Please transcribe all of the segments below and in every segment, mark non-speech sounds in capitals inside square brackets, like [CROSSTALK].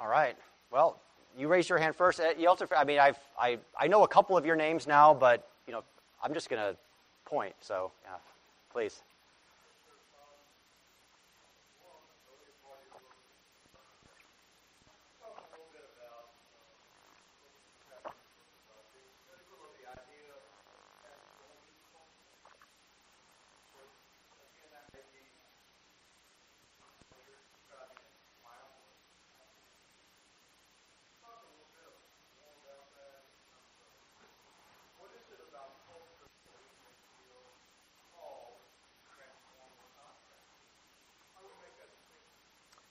All right. Well, you raised your hand first. Uh, You also, I mean, I've, I, I know a couple of your names now, but, you know, I'm just going to point. So, yeah, please.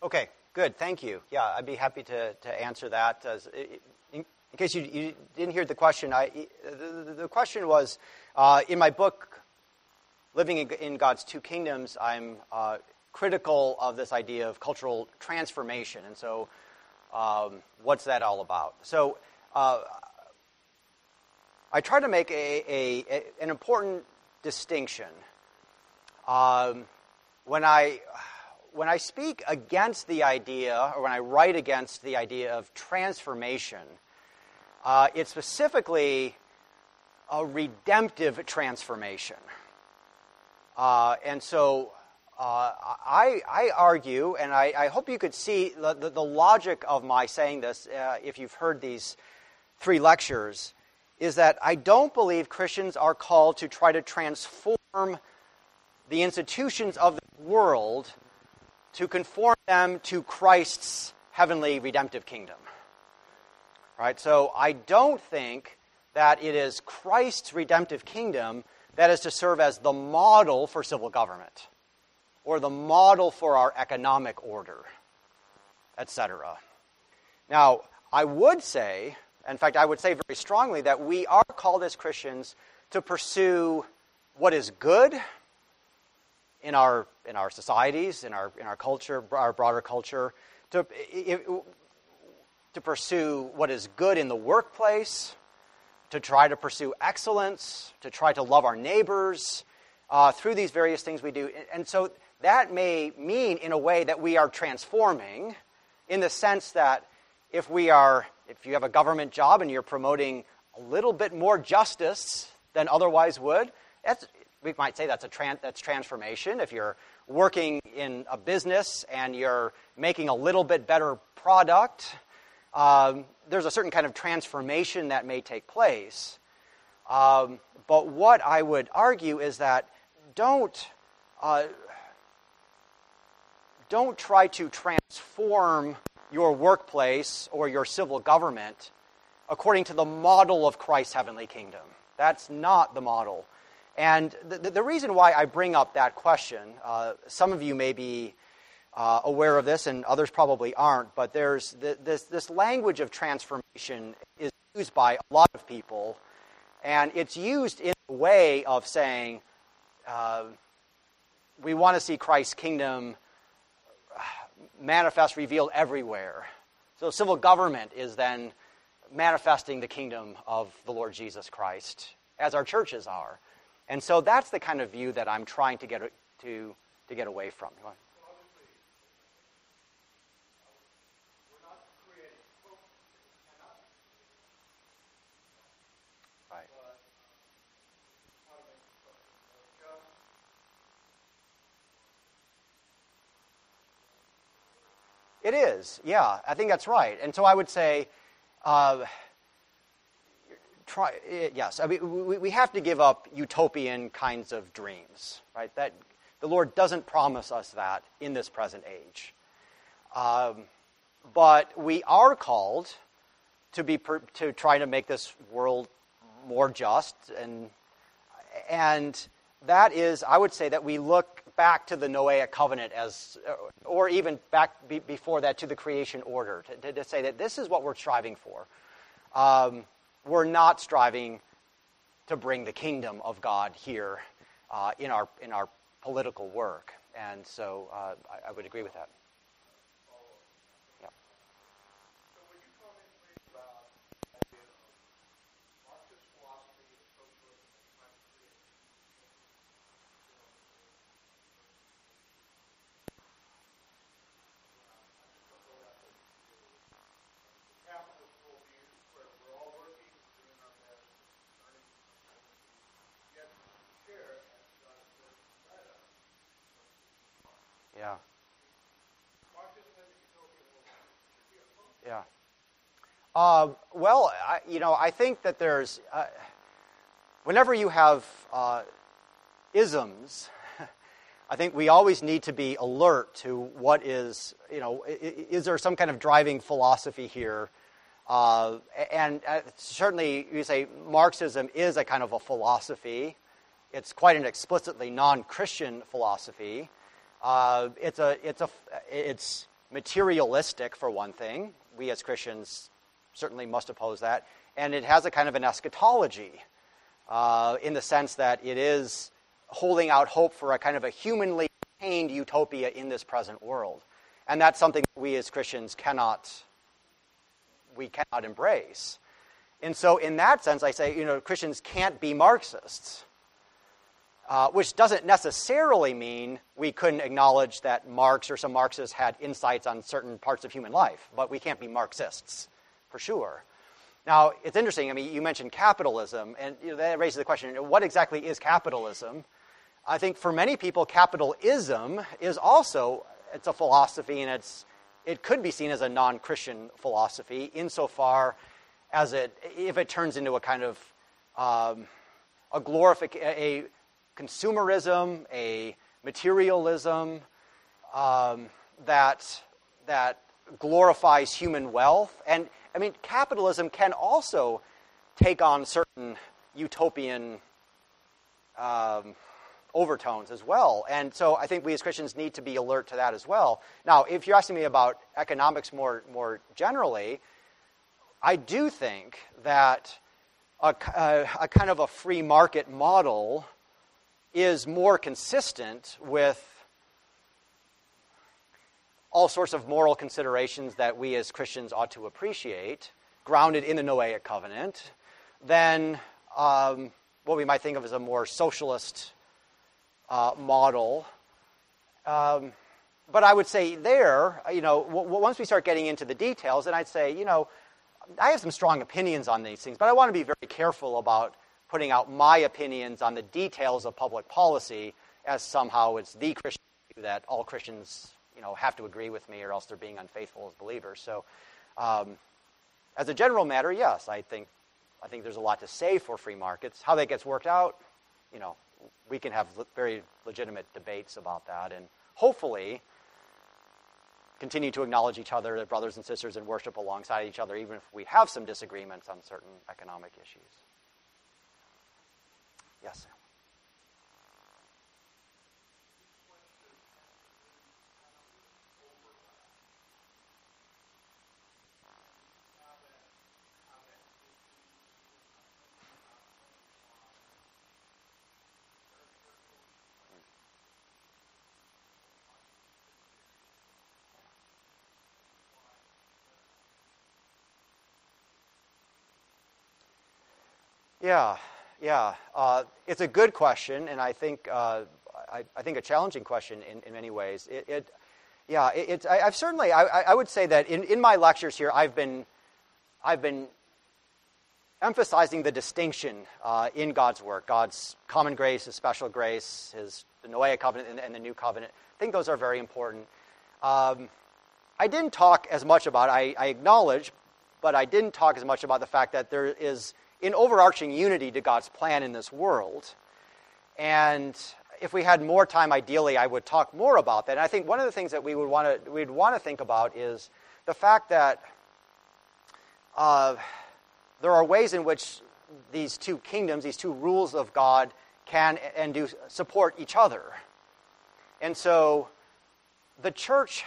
Okay, good. Thank you. Yeah, I'd be happy to, to answer that. As, in, in case you, you didn't hear the question, I, the, the question was uh, in my book, Living in, God's Two Kingdoms, I'm uh, critical of this idea of cultural transformation. And so, um, what's that all about? So, uh, I try to make a, a, a an important distinction. Um, when I when I speak against the idea, or when I write against the idea of transformation, uh, it's specifically a redemptive transformation. Uh, and so uh, I, I, argue, and I, I, hope you could see the, the, the, logic of my saying this uh, if you've heard these three lectures, is that I don't believe Christians are called to try to transform the institutions of the world to conform them to Christ's heavenly redemptive kingdom. Right? So I don't think that it is Christ's redemptive kingdom that is to serve as the model for civil government or the model for our economic order, etc. Now, I would say, in fact, I would say very strongly that we are called as Christians to pursue what is good in our in our societies, in our in our culture, our broader culture, to to pursue what is good in the workplace, to try to pursue excellence, to try to love our neighbors uh, through these various things we do, and so that may mean, in a way, that we are transforming, in the sense that if we are, if you have a government job and you're promoting a little bit more justice than otherwise would, that's we might say that's a tran- that's transformation. If you're working in a business and you're making a little bit better product, um, there's a certain kind of transformation that may take place. Um, but what I would argue is that don't uh, don't try to transform your workplace or your civil government according to the model of Christ's heavenly kingdom. That's not the model. And the, the reason why I bring up that question, uh, some of you may be uh, aware of this and others probably aren't, but there's this, this language of transformation is used by a lot of people, and it's used in a way of saying, uh, we want to see Christ's kingdom manifest, revealed everywhere. So civil government is then manifesting the kingdom of the Lord Jesus Christ, as our churches are. And so that's the kind of view that I'm trying to get, to, to get away from. It is, yeah. I think that's right. And so I would say, uh, try, eh, yes, I mean, we, we have to give up utopian kinds of dreams, right? That the Lord doesn't promise us that in this present age. Um, but we are called to be per, to try to make this world more just and and that is i would say that we look back to the noahic covenant as or even back be, before that to the creation order to, to, say that this is what we're striving for um, we're not striving to bring the kingdom of God here uh, in, our, in our political work. And so uh, I, I would agree with that. Uh, well, I, you know, I think that there's, uh, whenever you have uh, isms, [LAUGHS] I think we always need to be alert to what is, you know, is there some kind of driving philosophy here? Uh, and uh, certainly, you say Marxism is a kind of a philosophy. It's quite an explicitly non-Christian philosophy. Uh, it's a, it's a, it's materialistic for one thing. We as Christians certainly must oppose that, and it has a kind of an eschatology, uh, in the sense that it is holding out hope for a kind of a humanly contained utopia in this present world. And that's something that we as Christians cannot, we cannot embrace. And so, in that sense, I say, you know, Christians can't be Marxists, uh, which doesn't necessarily mean we couldn't acknowledge that Marx or some Marxists had insights on certain parts of human life, but we can't be Marxists, for sure. Now, it's interesting. I mean, you mentioned capitalism, and you know, that raises the question what exactly is capitalism? I think for many people, capitalism is also it's a philosophy, and it's it could be seen as a non-Christian philosophy insofar as it if it turns into a kind of um, a glorific a consumerism, a materialism um, that that glorifies human wealth, and I mean capitalism can also take on certain utopian. Um, overtones as well. And so I think we as Christians need to be alert to that as well. Now, if you're asking me about economics more, more generally, I do think that a, a, a kind of a free market model is more consistent with all sorts of moral considerations that we as Christians ought to appreciate, grounded in the Noahic covenant, than um, what we might think of as a more socialist uh, model. Um, but I would say there, you know, w- once we start getting into the details, and I'd say, you know, I have some strong opinions on these things, but I want to be very careful about putting out my opinions on the details of public policy as somehow it's the Christian that all Christians, you know, have to agree with me or else they're being unfaithful as believers. So, um, as a general matter, yes, I think I think there's a lot to say for free markets. How that gets worked out, you know, we can have very legitimate debates about that and hopefully continue to acknowledge each other as brothers and sisters and worship alongside each other, even if we have some disagreements on certain economic issues. Yes. Yeah, yeah. Uh, it's a good question, and I think uh, I, I, think a challenging question in, in many ways. It, it yeah, it, it's. I, have certainly. I, I, would say that in, in my lectures here, I've been, I've been emphasizing the distinction uh, in God's work, God's common grace, His special grace, His the Noahic covenant and, and the New Covenant. I think those are very important. Um, I didn't talk as much about. I, I acknowledge, but I didn't talk as much about the fact that there is in overarching unity to God's plan in this world. And if we had more time, ideally, I would talk more about that. And I think one of the things that we would want to we'd want to think about is the fact that uh, there are ways in which these two kingdoms, these two rules of God, can and do support each other. And so, the church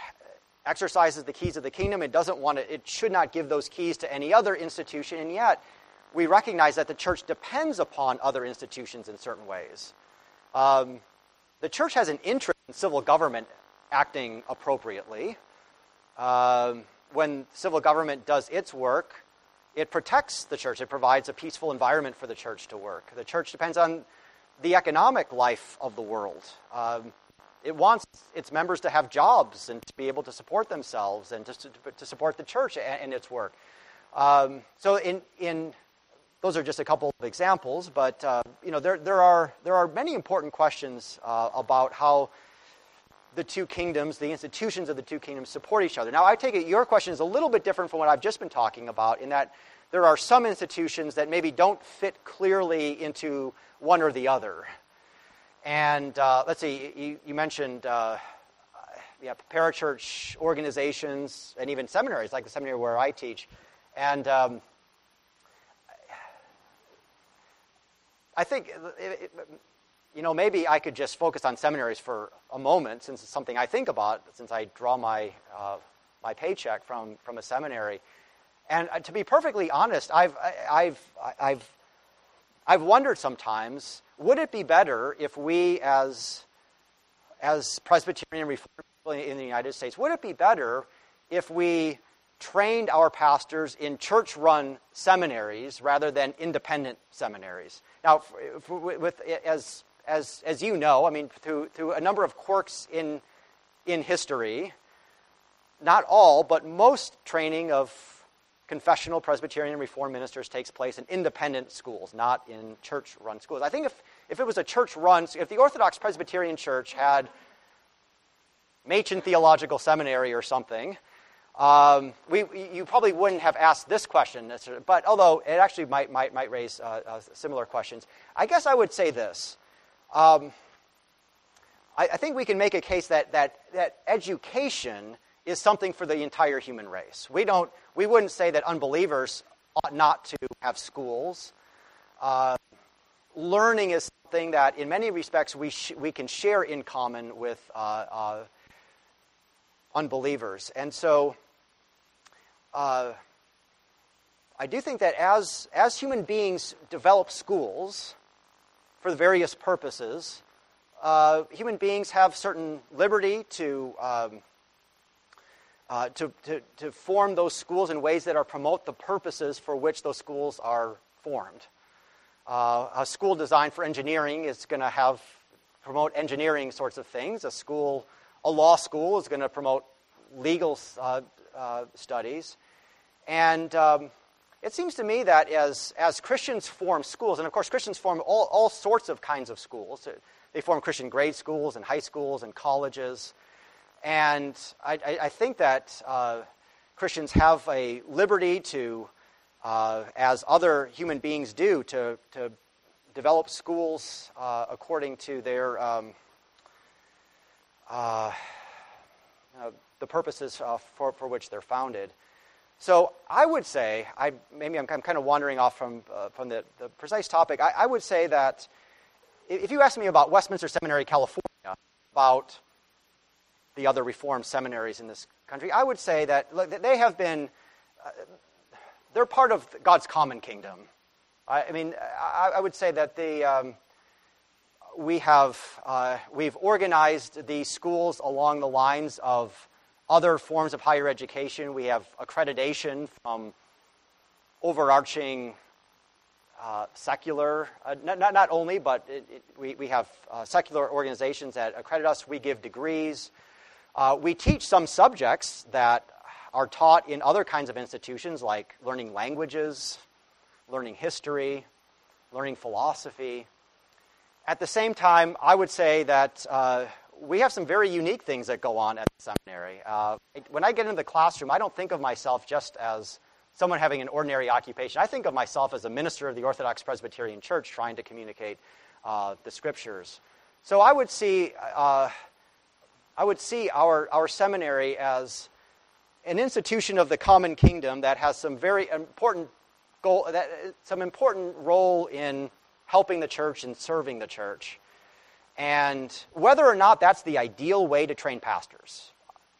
exercises the keys of the kingdom. It doesn't want to. It should not give those keys to any other institution. And yet, we recognize that the church depends upon other institutions in certain ways. Um, the church has an interest in civil government acting appropriately. Um, when civil government does its work, it protects the church. It provides a peaceful environment for the church to work. The church depends on the economic life of the world. Um, it wants its members to have jobs and to be able to support themselves and to, to, support the church and, and its work. Um, so, in, in those are just a couple of examples, but uh, you know there, there, are, there are many important questions uh, about how the two kingdoms, the institutions of the two kingdoms, support each other. Now, I take it your question is a little bit different from what I've just been talking about, in that there are some institutions that maybe don't fit clearly into one or the other. And uh, let's see, you, you mentioned uh, yeah, parachurch organizations and even seminaries, like the seminary where I teach. And um, I think, it, you know, maybe I could just focus on seminaries for a moment, since it's something I think about, since I draw my, uh, my paycheck from, from a seminary. And uh, to be perfectly honest, I've, I've, I've, I've wondered sometimes would it be better if we, as, as Presbyterian Reformed in the United States, would it be better if we trained our pastors in church run seminaries rather than independent seminaries? Now, with, as, as, as you know, I mean, through, through a number of quirks in, in history, not all, but most training of confessional Presbyterian Reformed ministers takes place in independent schools, not in church run schools. I think if, if it was a church run, if the Orthodox Presbyterian Church had Machen Theological Seminary or something, um, we, you probably wouldn't have asked this question, but although it actually might, might, might raise uh, uh, similar questions. I guess I would say this. Um, I, I, think we can make a case that, that, that education is something for the entire human race. We, don't, we wouldn't say that unbelievers ought not to have schools. Uh, learning is something that, in many respects, we, sh- we can share in common with uh, uh, unbelievers. And so, uh, I do think that as, as human beings develop schools for the various purposes, uh, human beings have certain liberty to, um, uh, to, to, to, form those schools in ways that are promote the purposes for which those schools are formed. Uh, a school designed for engineering is going to have promote engineering sorts of things. A school, a law school, is going to promote legal uh, uh, studies. And um, it seems to me that as, as Christians form schools, and of course, Christians form all, all sorts of kinds of schools. They form Christian grade schools and high schools and colleges. And I, I, I think that uh, Christians have a liberty to, uh, as other human beings do, to, to develop schools uh, according to their um, uh, the purposes uh, for, for which they're founded. So I would say, I, maybe I'm, I'm kind of wandering off from, uh, from the, the, precise topic. I, I, would say that if you ask me about Westminster Seminary, California, about the other Reformed seminaries in this country, I would say that look, they have been, uh, they're part of God's common kingdom. I, I mean, I, I, would say that the, um, we have, uh, we've organized these schools along the lines of other forms of higher education. We have accreditation from overarching uh, secular, uh, not, not, only, but it, it, we, we have uh, secular organizations that accredit us. We give degrees. Uh, we teach some subjects that are taught in other kinds of institutions, like learning languages, learning history, learning philosophy. At the same time, I would say that uh, we have some very unique things that go on at the seminary. Uh, when I get into the classroom, I don't think of myself just as someone having an ordinary occupation. I think of myself as a minister of the Orthodox Presbyterian Church trying to communicate uh, the scriptures. So I would see, uh, I would see our, our seminary as an institution of the common kingdom that has some very important goal, that, some important role in helping the church and serving the church. And whether or not that's the ideal way to train pastors,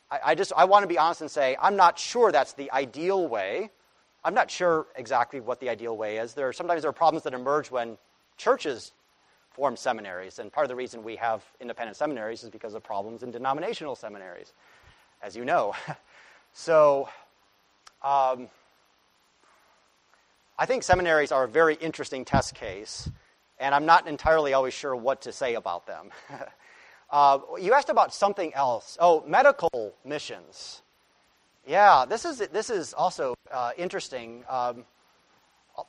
I, I just I want to be honest and say I'm not sure that's the ideal way. I'm not sure exactly what the ideal way is. There are, sometimes there are problems that emerge when churches form seminaries, and part of the reason we have independent seminaries is because of problems in denominational seminaries, as you know. [LAUGHS] so. Um, I think seminaries are a very interesting test case and I'm not entirely always sure what to say about them. [LAUGHS] uh, you asked about something else. Oh, medical missions. Yeah, this is, this is also uh, interesting. Um,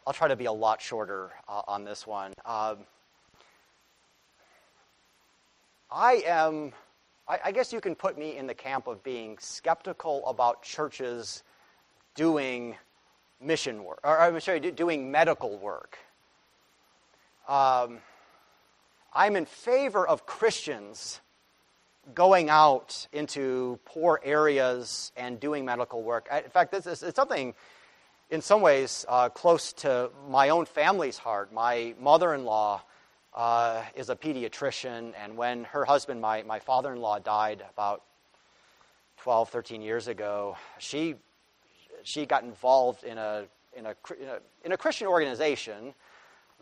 I'll, try to be a lot shorter uh, on this one. Um, I am I, I guess you can put me in the camp of being skeptical about churches doing mission work, or I'm sorry, doing medical work. Um, I'm in favor of Christians going out into poor areas and doing medical work. In fact, this is it's something in some ways uh, close to my own family's heart. My mother in law uh, is a pediatrician, and when her husband, my, my father in law, died about 12, 13 years ago, she, she got involved in a, in, a, in, a, in a Christian organization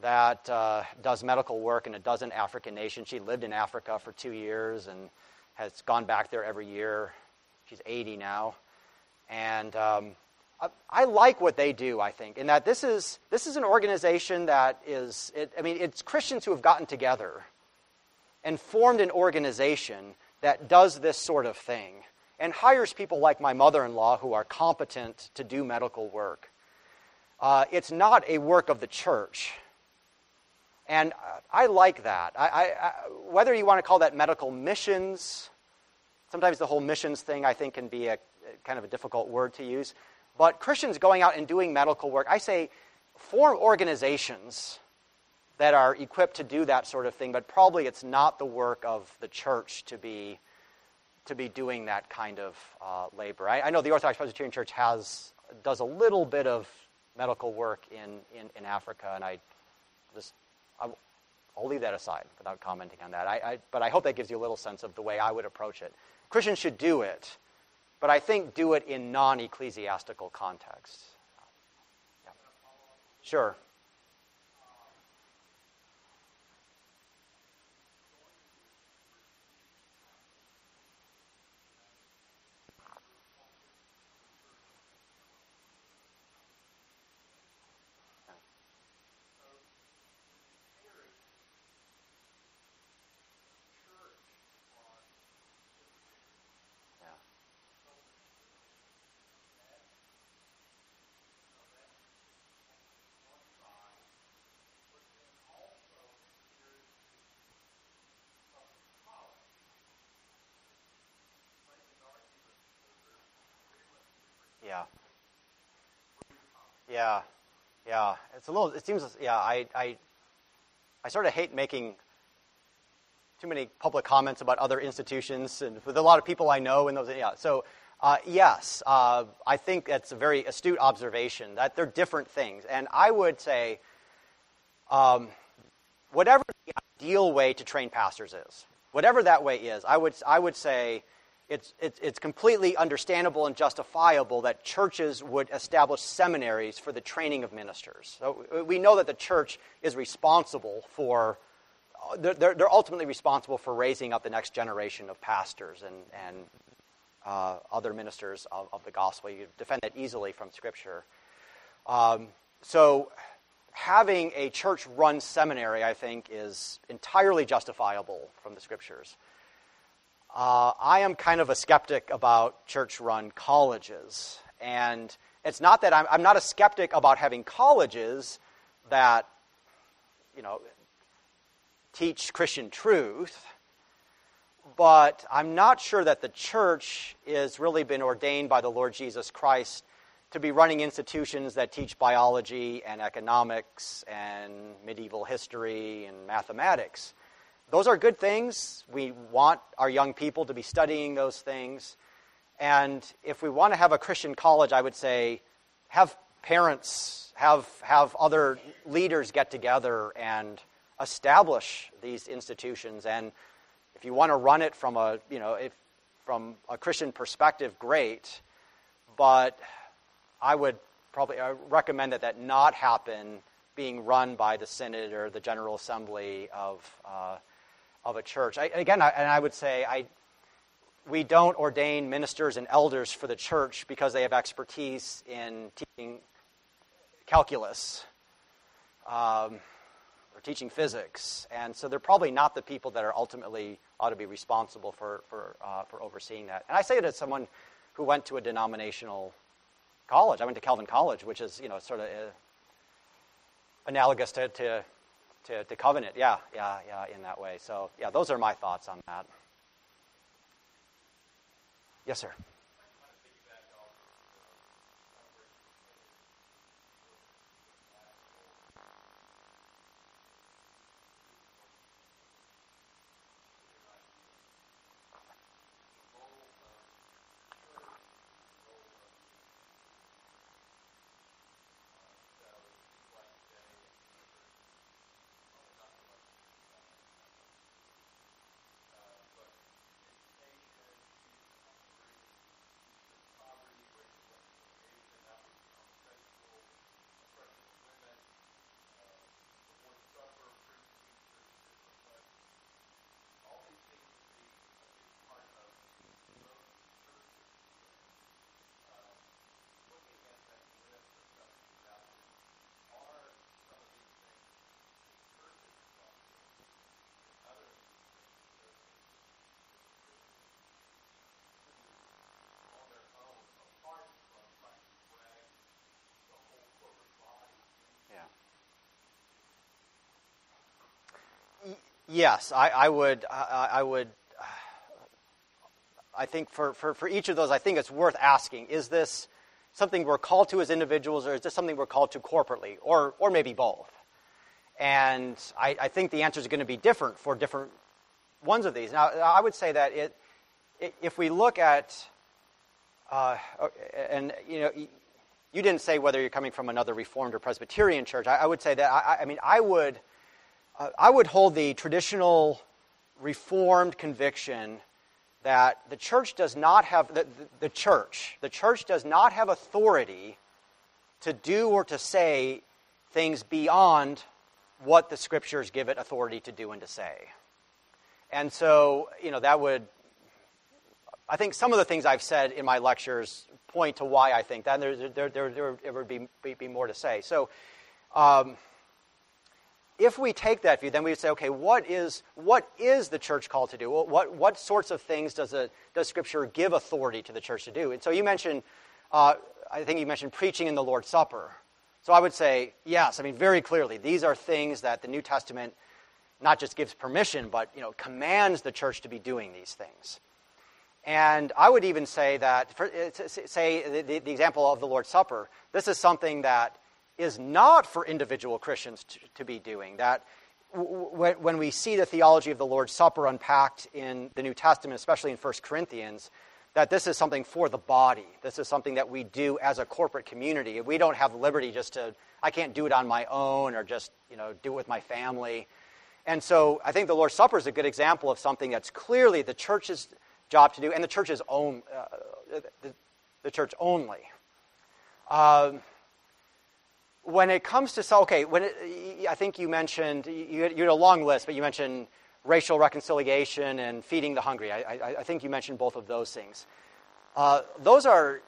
that uh, does medical work in a dozen African nations. She lived in Africa for two years and has gone back there every year. She's 80 now. And um, I, I, like what they do, I think, in that this is, this is an organization that is, it, I mean, it's Christians who have gotten together and formed an organization that does this sort of thing and hires people like my mother in law who are competent to do medical work. Uh, it's not a work of the church. And I like that. I, I, whether you want to call that medical missions, sometimes the whole missions thing I think can be a kind of a difficult word to use. But Christians going out and doing medical work, I say form organizations that are equipped to do that sort of thing, but probably it's not the work of the church to be to be doing that kind of uh, labor. I, I, know the Orthodox Presbyterian Church has does a little bit of medical work in, in, in Africa, and I just I'll, I'll leave that aside without commenting on that. I, I, but I hope that gives you a little sense of the way I would approach it. Christians should do it, but I think do it in non ecclesiastical contexts. Yeah. Sure. Yeah. Yeah. Yeah. It's a little. It seems. Yeah. I. I. I sort of hate making too many public comments about other institutions and with a lot of people I know and those. Yeah. So. Uh, yes, uh, I think that's a very astute observation that they're different things. And I would say, um, whatever the ideal way to train pastors is, whatever that way is, I would, I would say it's, it's, it's completely understandable and justifiable that churches would establish seminaries for the training of ministers. So uh, we know that the church is responsible for, uh, they're, they're ultimately responsible for raising up the next generation of pastors and, and uh, other ministers of, of, the gospel. You defend that easily from Scripture. Um, so having a church run seminary, I think, is entirely justifiable from the Scriptures. Uh, I am kind of a skeptic about church run colleges. And it's not that I'm, I'm not a skeptic about having colleges that, you know, teach Christian truth, but I'm not sure that the church is really been ordained by the Lord Jesus Christ to be running institutions that teach biology and economics and medieval history and mathematics. Those are good things. We want our young people to be studying those things. And if we want to have a Christian college, I would say have parents, have, have other leaders get together and establish these institutions. And if you want to run it from a, you know, if, from a Christian perspective, great. But I would probably I recommend that that not happen being run by the Synod or the General Assembly of uh, of a church. I, again, I, and I would say I, we don't ordain ministers and elders for the church because they have expertise in teaching calculus um, or teaching physics. And so they're probably not the people that are ultimately ought to be responsible for, for, uh, for overseeing that. And I say it as someone who went to a denominational college. I went to Calvin College, which is, you know, sort of uh, analogous to, to to, to covenant. Yeah, yeah, yeah, in that way. So, yeah, those are my thoughts on that. Yes, sir. Yes, I, I would. I, I, would. I think for, for, for each of those, I think it's worth asking: Is this something we're called to as individuals, or is this something we're called to corporately, or or maybe both? And I, I think the answer is going to be different for different ones of these. Now, I would say that it, if we look at, uh, and you know, you didn't say whether you're coming from another Reformed or Presbyterian church. I, I would say that I, I mean I would I would hold the traditional Reformed conviction that the church does not have, the, the, church, the church does not have authority to do or to say things beyond what the scriptures give it authority to do and to say. And so, you know, that would, I think some of the things I've said in my lectures point to why I think that, and there, there, there, there, would be, be, be, more to say. So, um, if we take that view, then we would say, okay, what is, what is the church called to do? What, what sorts of things does, a, does Scripture give authority to the church to do? And so you mentioned, uh, I think you mentioned preaching in the Lord's Supper. So I would say, yes, I mean, very clearly, these are things that the New Testament not just gives permission, but, you know, commands the church to be doing these things. And I would even say that, for, say the, the example of the Lord's Supper, this is something that is not for individual Christians to, to be doing. That w- when we see the theology of the Lord's Supper unpacked in the New Testament, especially in 1 Corinthians, that this is something for the body. This is something that we do as a corporate community. We don't have liberty just to, I can't do it on my own or just, you know, do it with my family. And so I think the Lord's Supper is a good example of something that's clearly the church's job to do and the church's own, uh, the, the, church only. Um, when it comes to okay, when it, I think you mentioned you had, a long list, but you mentioned racial reconciliation and feeding the hungry. I, I, I think you mentioned both of those things. Uh, those are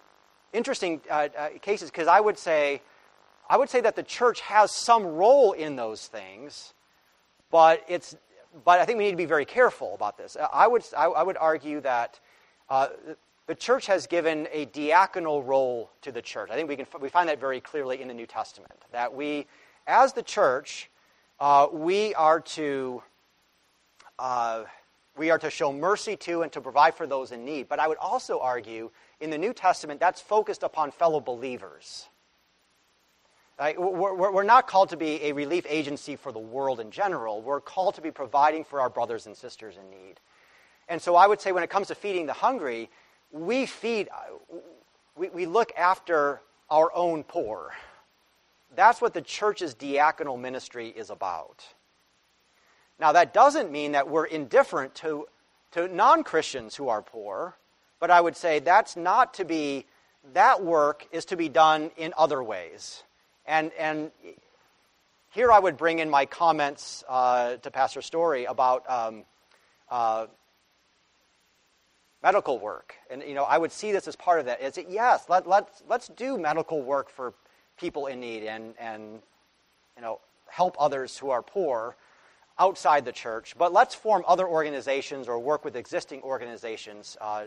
interesting uh, uh, cases because I would say I would say that the church has some role in those things, but it's but I think we need to be very careful about this. I would I, I would argue that uh, the church has given a diaconal role to the church. I think we, can, we find that very clearly in the New Testament. That we, as the church, uh, we are to uh, we are to show mercy to and to provide for those in need. But I would also argue in the New Testament that's focused upon fellow believers. Right? We're, we're not called to be a relief agency for the world in general. We're called to be providing for our brothers and sisters in need. And so I would say when it comes to feeding the hungry, we feed, we, we look after our own poor. That's what the church's diaconal ministry is about. Now, that doesn't mean that we're indifferent to, to non Christians who are poor, but I would say that's not to be, that work is to be done in other ways. And, and here I would bring in my comments uh, to Pastor Story about um, uh, medical work. And, you know, I would see this as part of that. Is it, yes, let, let's, let's do medical work for people in need and, and, you know, help others who are poor outside the church. But let's form other organizations or work with existing organizations uh,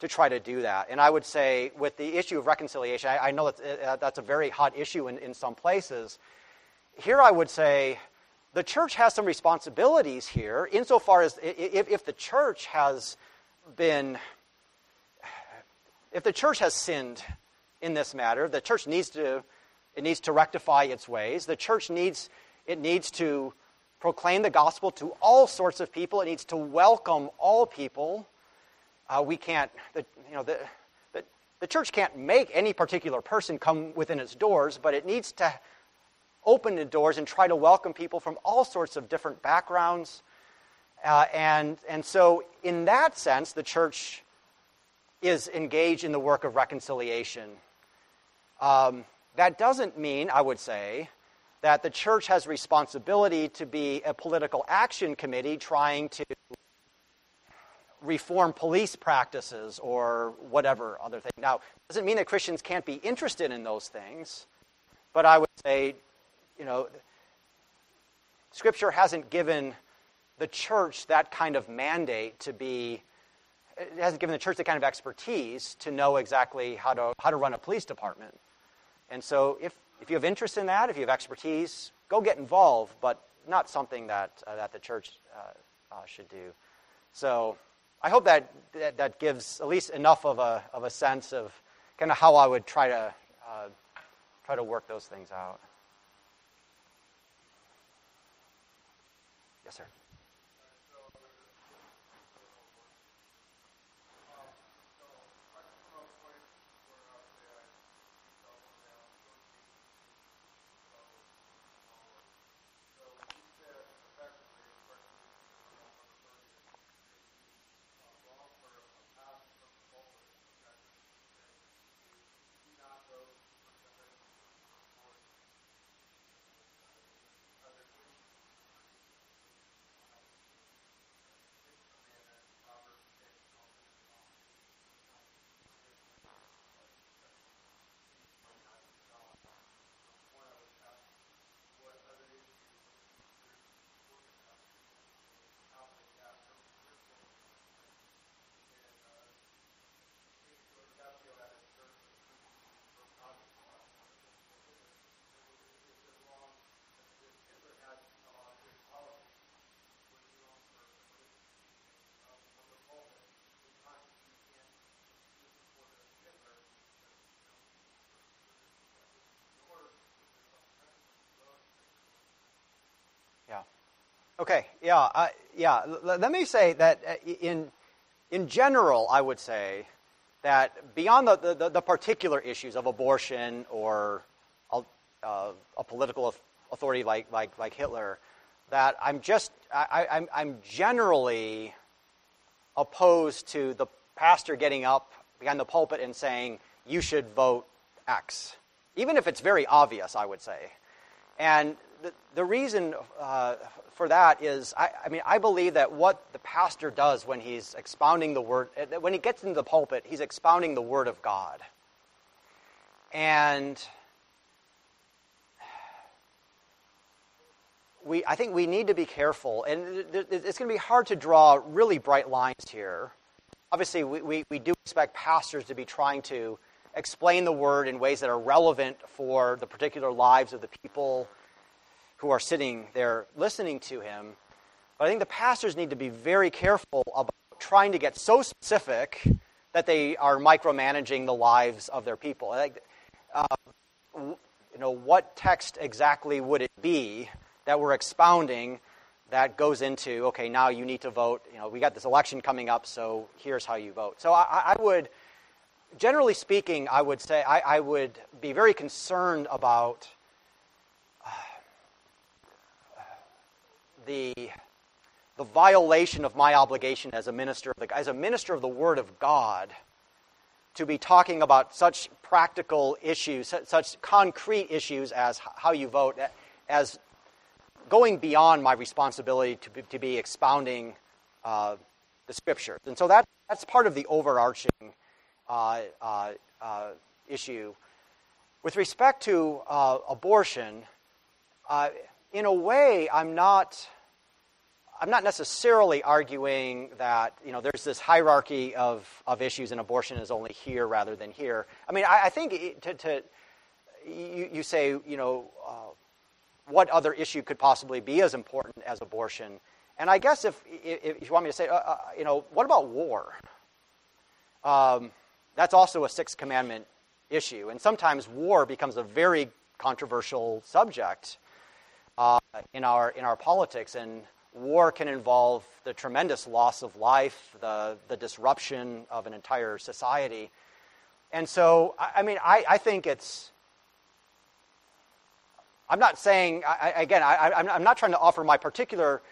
to try to do that. And I would say, with the issue of reconciliation, I, I know that's, uh, that's a very hot issue in, in some places. Here I would say the church has some responsibilities here, insofar as if, if the church has been if the church has sinned in this matter, the church needs to, it needs to rectify its ways. The church needs, it needs to proclaim the gospel to all sorts of people. It needs to welcome all people. Uh, we can't, the, you know, the, the, the church can't make any particular person come within its doors, but it needs to open the doors and try to welcome people from all sorts of different backgrounds. Uh, and, and so, in that sense, the church is engaged in the work of reconciliation. Um, that doesn't mean, I would say, that the church has responsibility to be a political action committee trying to reform police practices or whatever other thing. Now, it doesn't mean that Christians can't be interested in those things, but I would say, you know, Scripture hasn't given the church that kind of mandate to be it hasn't given the church the kind of expertise to know exactly how to how to run a police department. And so if if you have interest in that, if you have expertise, go get involved, but not something that, uh, that the church uh, uh, should do. So I hope that, that, that gives at least enough of a, of a sense of kind of how I would try to, uh, try to work those things out. Yes, sir. Okay, yeah, uh, yeah. Let me say that uh, in, in general, I would say that beyond the, the, the particular issues of abortion or a, uh, a political authority like, like, like Hitler, that I'm just, I, I'm, I'm generally opposed to the pastor getting up behind the pulpit and saying, you should vote X. Even if it's very obvious, I would say. And the, the reason uh, for that is, I, I, mean, I believe that what the pastor does when he's expounding the word, uh, when he gets into the pulpit, he's expounding the word of God. And we, I think we need to be careful. And it's going to be hard to draw really bright lines here. Obviously, we, we, we do expect pastors to be trying to explain the word in ways that are relevant for the particular lives of the people who are sitting there listening to him. But I think the pastors need to be very careful about trying to get so specific that they are micromanaging the lives of their people. Uh, you know, what text exactly would it be that we're expounding that goes into, okay, now you need to vote. You know, we got this election coming up, so here's how you vote. So I, I would, generally speaking, I would say I, I would be very concerned about the, the violation of my obligation as a minister, the, as a minister of the Word of God, to be talking about such practical issues, such concrete issues as how you vote, as going beyond my responsibility to be, to be expounding uh, the Scriptures. And so that, that's part of the overarching uh, uh, uh issue. With respect to uh, abortion, uh, in a way, I'm not I'm not necessarily arguing that you know there's this hierarchy of, of issues and abortion is only here rather than here. I mean, I, I think to, to you, you, say you know uh, what other issue could possibly be as important as abortion, and I guess if if, you want me to say uh, uh, you know what about war? Um, that's also a Sixth Commandment issue. And sometimes war becomes a very controversial subject uh, in, our, in our politics. And war can involve the tremendous loss of life, the, the disruption of an entire society. And so, I, I mean, I, I think it's. I'm not saying, I, again, I, am not trying to offer my particular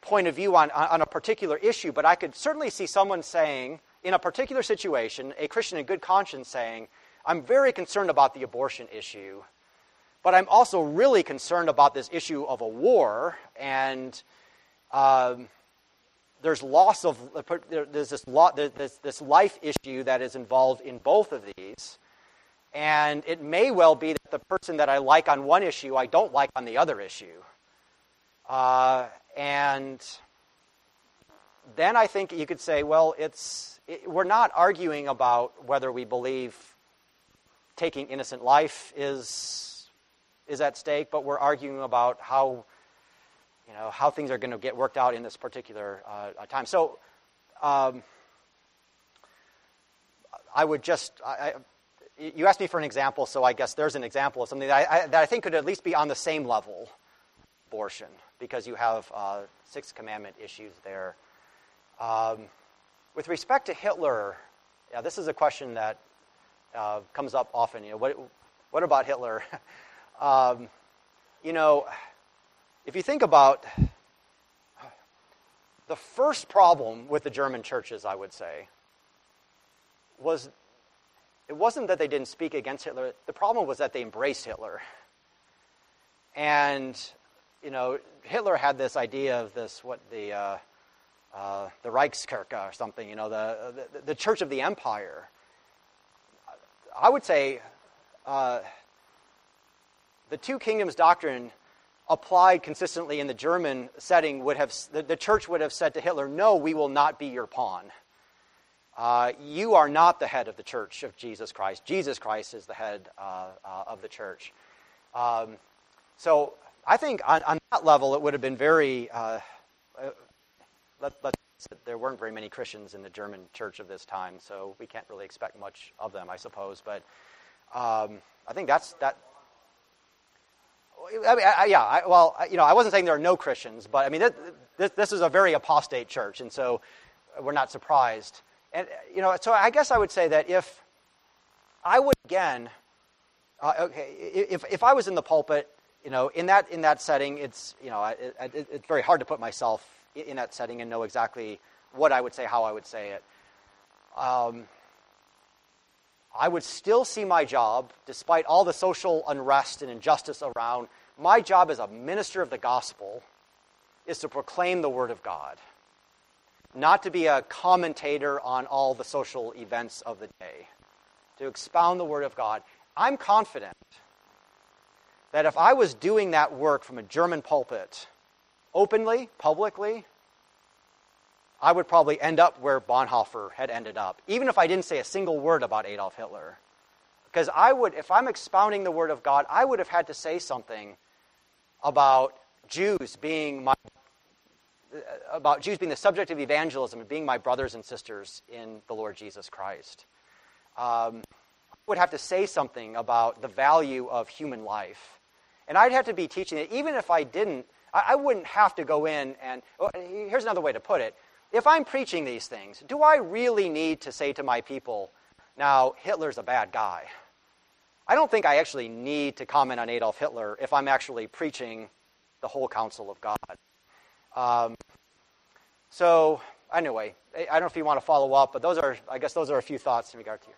point of view on, on a particular issue, but I could certainly see someone saying, in a particular situation, a Christian in good conscience saying, I'm very concerned about the abortion issue, but I'm also really concerned about this issue of a war, and um, there's loss of there's this, this life issue that is involved in both of these, and it may well be that the person that I like on one issue I don't like on the other issue, uh, and then I think you could say, well, it's it, we're not arguing about whether we believe taking innocent life is, is at stake, but we're arguing about how, you know, how things are going to get worked out in this particular uh, time. So um, I would just, I, I, you asked me for an example, so I guess there's an example of something that I, that I think could at least be on the same level abortion, because you have uh, Sixth Commandment issues there. Um, with respect to Hitler, yeah, this is a question that uh, comes up often. You know, what, what about Hitler? [LAUGHS] um, you know, if you think about the first problem with the German churches, I would say, was it wasn't that they didn't speak against Hitler. The problem was that they embraced Hitler. And, you know, Hitler had this idea of this, what the, uh, uh, the Reichskirche or something, you know, the, the, the church of the empire. I would say uh, the two kingdoms doctrine applied consistently in the German setting would have the, the, church would have said to Hitler, "No, we will not be your pawn. Uh, you are not the head of the church of Jesus Christ. Jesus Christ is the head uh, uh, of the church." Um, so I think on, on, that level, it would have been very. Uh, uh, let, let, there weren't very many Christians in the German church of this time, so we can't really expect much of them, I suppose. But um, I think that's that. I mean, I, yeah. I, well, you know, I wasn't saying there are no Christians, but I mean, this, this is a very apostate church, and so we're not surprised. And you know, so I guess I would say that if I would again, uh, okay, if if I was in the pulpit, you know, in that in that setting, it's you know, it, it, it's very hard to put myself in that setting and know exactly what I would say, how I would say it. Um, I would still see my job, despite all the social unrest and injustice around, my job as a minister of the gospel is to proclaim the Word of God, not to be a commentator on all the social events of the day, to expound the Word of God. I'm confident that if I was doing that work from a German pulpit, openly, publicly, I would probably end up where Bonhoeffer had ended up, even if I didn't say a single word about Adolf Hitler. Because I would, if I'm expounding the Word of God, I would have had to say something about Jews being my about Jews being the subject of evangelism and being my brothers and sisters in the Lord Jesus Christ. Um, I would have to say something about the value of human life. And I'd have to be teaching it, even if I didn't I, I wouldn't have to go in and. Well, here's another way to put it. If I'm preaching these things, do I really need to say to my people, now, Hitler's a bad guy? I don't think I actually need to comment on Adolf Hitler if I'm actually preaching the whole counsel of God. Um, so, anyway, I don't know if you want to follow up, but those are, I guess, those are a few thoughts in regard to you.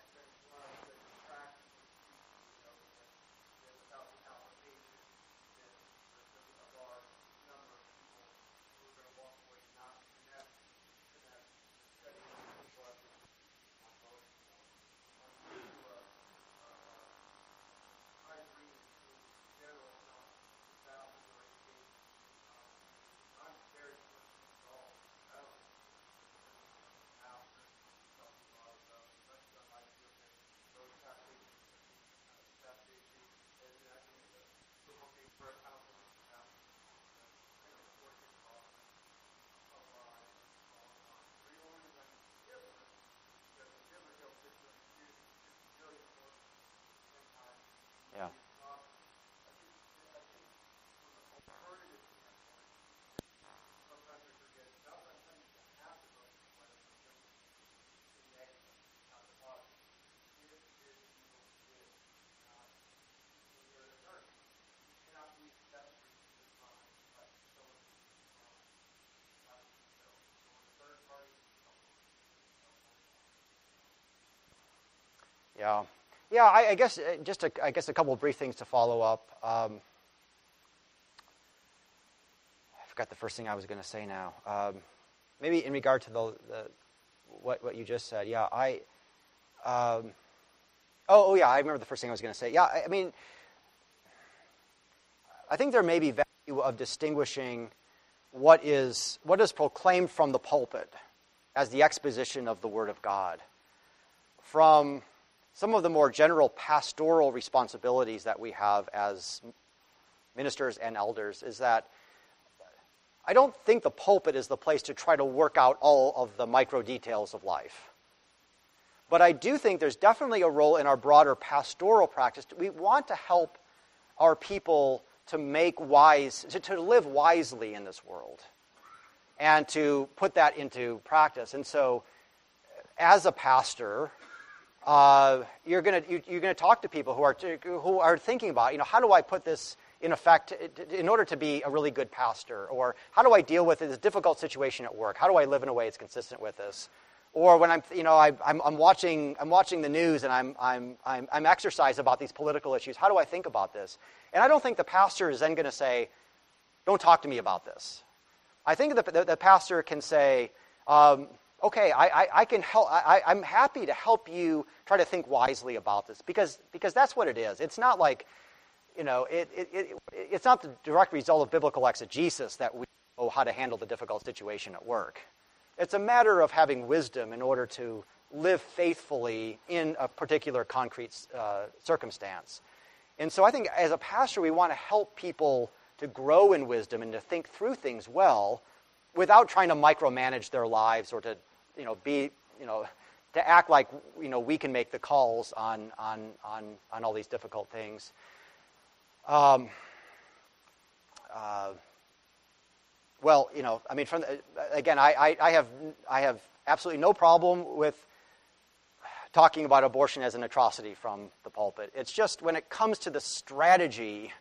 Yeah. Yeah, I, I guess uh, just a, I guess a couple of brief things to follow up. Um, I forgot the first thing I was going to say now. Um, maybe in regard to the, the, what what you just said. Yeah, I. Um, oh, oh, yeah, I remember the first thing I was going to say. Yeah, I, I mean, I think there may be value of distinguishing what is what is proclaimed from the pulpit as the exposition of the Word of God from some of the more general pastoral responsibilities that we have as ministers and elders is that I don't think the pulpit is the place to try to work out all of the micro details of life. But I do think there's definitely a role in our broader pastoral practice. We want to help our people to make wise, to, to live wisely in this world and to put that into practice. And so, as a pastor, uh, you're going you, you're to talk to people who are, who are thinking about, you know, how do I put this in effect in order to be a really good pastor? Or how do I deal with this difficult situation at work? How do I live in a way that's consistent with this? Or when I'm, you know, I, I'm, I'm, watching, I'm watching the news and I'm, I'm, I'm, I'm exercised about these political issues. How do I think about this? And I don't think the pastor is then going to say, don't talk to me about this. I think the, the, the pastor can say, um, okay, I, I, I, can help, I, I'm happy to help you try to think wisely about this because, because that's what it is. It's not like, you know, it, it, it, it's not the direct result of biblical exegesis that we know how to handle the difficult situation at work. It's a matter of having wisdom in order to live faithfully in a particular concrete uh, circumstance. And so I think as a pastor, we want to help people to grow in wisdom and to think through things well without trying to micromanage their lives or to, you know, be, you know, to act like, you know, we can make the calls on, on, on, on all these difficult things. Um, uh, well, you know, I mean, from the, again, I, I, I, have, I have absolutely no problem with talking about abortion as an atrocity from the pulpit. It's just when it comes to the strategy,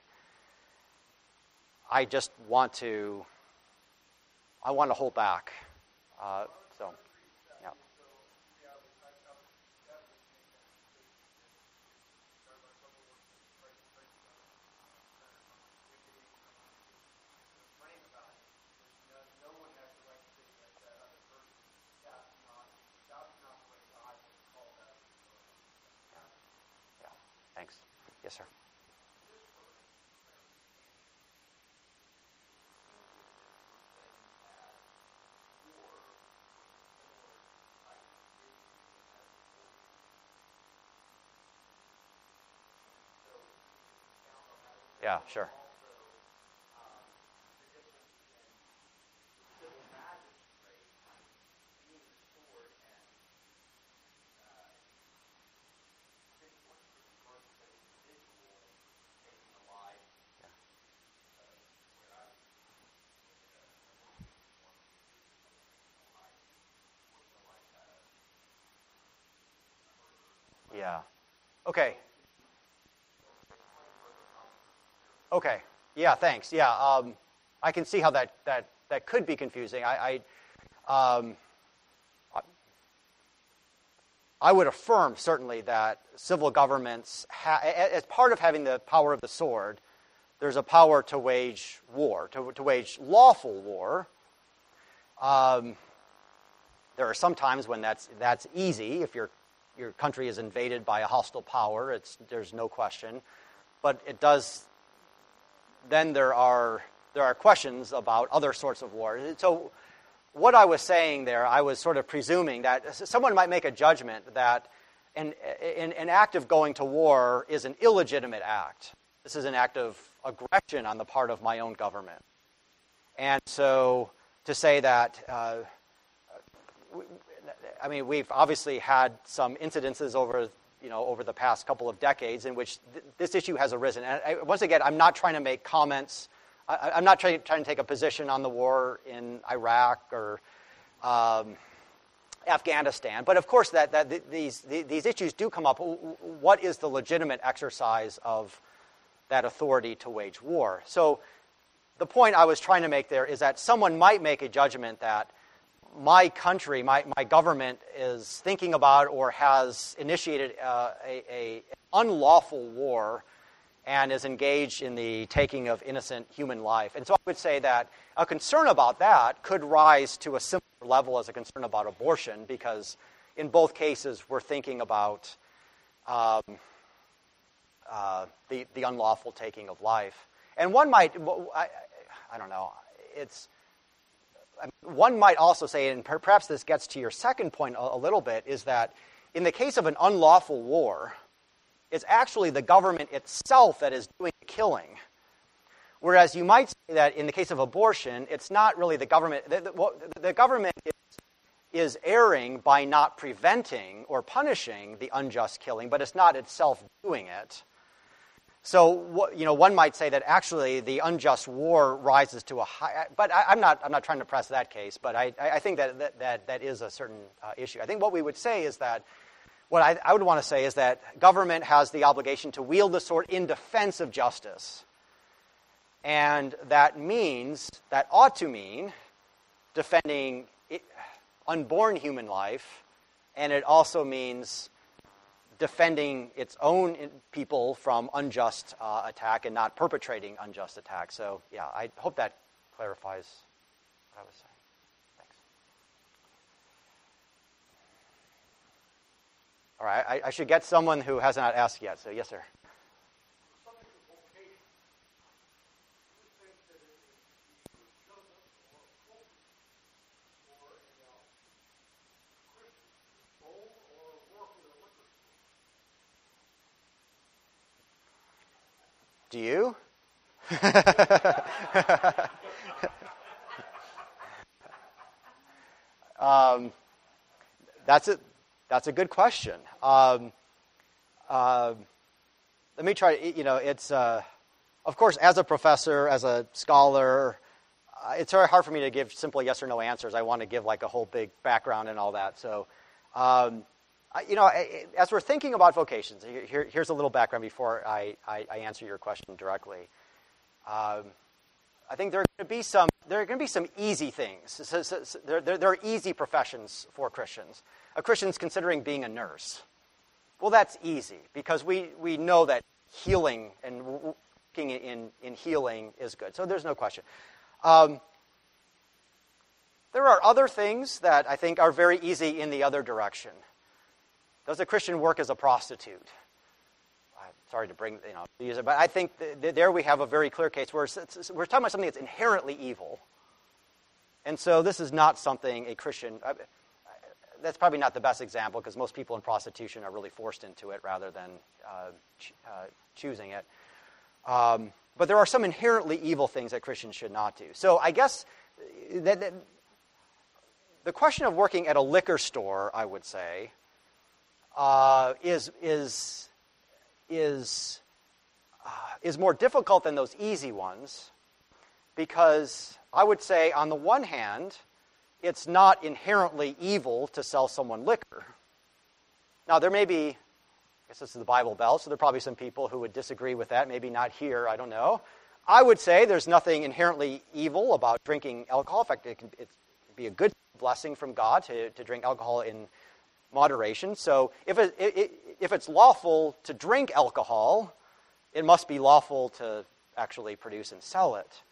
I just want to, I want to hold back. Uh, so. Yes, sir. Yeah, sure. Yeah. Okay. Okay. Yeah. Thanks. Yeah. Um, I can see how that that that could be confusing. I. I um, I would affirm certainly that civil governments, ha- as part of having the power of the sword, there's a power to wage war, to, to wage lawful war. Um, there are some times when that's, that's easy if you're your country is invaded by a hostile power. It's, there's no question. But it does, then there are, there are questions about other sorts of war. So, what I was saying there, I was sort of presuming that someone might make a judgment that an, an, an act of going to war is an illegitimate act. This is an act of aggression on the part of my own government. And so to say that uh, I mean, we've obviously had some incidences over, you know, over the past couple of decades in which th- this issue has arisen. And I, once again, I'm not trying to make comments. I, am not trying, trying, to take a position on the war in Iraq or um, Afghanistan. But of course, that, that th- these, th- these issues do come up. What is the legitimate exercise of that authority to wage war? So the point I was trying to make there is that someone might make a judgment that my country, my, my government is thinking about or has initiated uh, a, a unlawful war and is engaged in the taking of innocent human life. And so I would say that a concern about that could rise to a similar level as a concern about abortion, because in both cases we're thinking about um, uh, the, the unlawful taking of life. And one might, I, I don't know, it's, one might also say, and perhaps this gets to your second point a, a little bit, is that in the case of an unlawful war, it's actually the government itself that is doing the killing. Whereas you might say that in the case of abortion, it's not really the government. The, the, the government is, is erring by not preventing or punishing the unjust killing, but it's not itself doing it. So, you know, one might say that actually the unjust war rises to a high. But I, am not. I'm not trying to press that case. But I, I think that that, that, is a certain uh, issue. I think what we would say is that what I, I would want to say is that government has the obligation to wield the sword in defense of justice. And that means, that ought to mean, defending unborn human life, and it also means defending its own people from unjust uh, attack and not perpetrating unjust attack. So, yeah, I hope that clarifies what I was saying. All right, I, I should get someone who has not asked yet. So, yes, sir. Do you? [LAUGHS] um, that's it. That's a good question. Um, uh, let me try. To, you know, it's uh, of course as a professor, as a scholar, uh, it's very hard for me to give simple yes or no answers. I want to give like a whole big background and all that. So, um, you know, as we're thinking about vocations, here, here's a little background before I, I, I answer your question directly. Um, I think there are going to be some there are going to be some easy things. So, so, so there, there, there, are easy professions for Christians. A Christian's considering being a nurse. Well, that's easy because we, we know that healing and working in, in healing is good. So there's no question. Um, there are other things that I think are very easy in the other direction. Does a Christian work as a prostitute? sorry to bring, you know, use it, but I think th- th- there we have a very clear case where we're talking about something that's inherently evil. And so this is not something a Christian, uh, that's probably not the best example because most people in prostitution are really forced into it rather than uh, ch- uh, choosing it. Um, but there are some inherently evil things that Christians should not do. So I guess uh, that, that the question of working at a liquor store, I would say, uh, is, is is, uh, is more difficult than those easy ones because I would say, on the one hand, it's not inherently evil to sell someone liquor. Now, there may be, I guess this is the Bible Belt, so there are probably some people who would disagree with that, maybe not here, I don't know. I would say there's nothing inherently evil about drinking alcohol. In fact, it can, it can be a good blessing from God to, to drink alcohol in moderation. So if, it, it, if it's lawful to drink alcohol, it must be lawful to actually produce and sell it.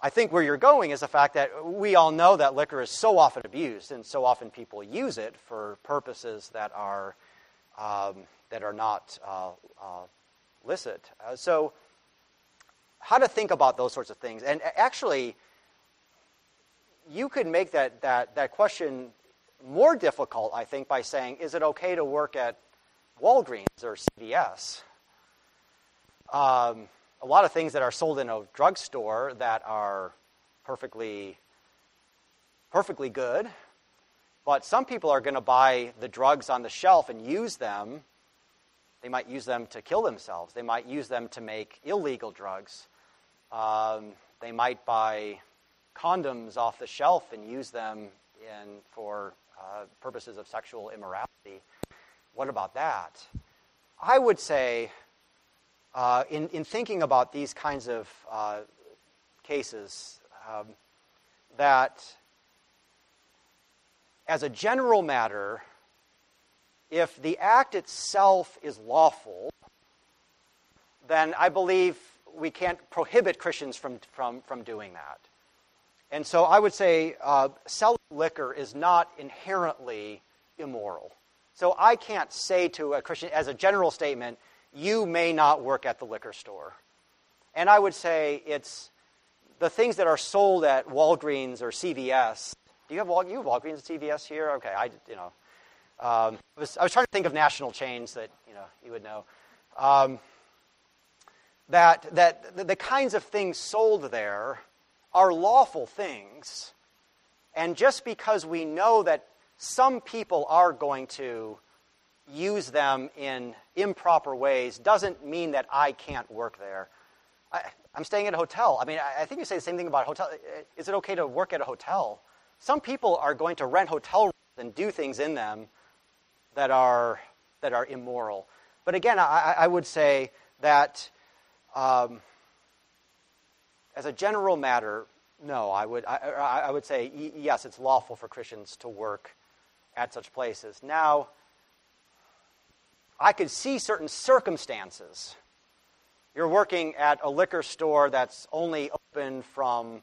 I think where you're going is the fact that we all know that liquor is so often abused, and so often people use it for purposes that are um, that are not uh, uh, licit. Uh, so, how to think about those sorts of things, and actually, you could make that that that question more difficult, I think, by saying, is it okay to work at Walgreens or CVS? Um, a lot of things that are sold in a drugstore that are perfectly, perfectly good, but some people are going to buy the drugs on the shelf and use them. They might use them to kill themselves. They might use them to make illegal drugs. Um, they might buy condoms off the shelf and use them in, for uh, purposes of sexual immorality. What about that? I would say, uh, in, in thinking about these kinds of uh, cases, um, that as a general matter, if the act itself is lawful, then I believe we can't prohibit Christians from, from, from doing that. And so I would say uh, liquor is not inherently immoral. So I can't say to a Christian, as a general statement, you may not work at the liquor store. And I would say it's the things that are sold at Walgreens or CVS. Do you have, Wal- you have Walgreens and CVS here? Okay, I, you know. Um, I, was, I was trying to think of national chains that, you know, you would know. Um, that, that the kinds of things sold there are lawful things. And just because we know that some people are going to use them in improper ways doesn't mean that I can't work there. I, am staying at a hotel. I mean, I, I think you say the same thing about hotel. Is it okay to work at a hotel? Some people are going to rent hotel rooms and do things in them that are, that are immoral. But again, I, I would say that um, as a general matter, no, I would, I, I would say yes, it's lawful for Christians to work at such places. Now, I could see certain circumstances. You're working at a liquor store that's only open from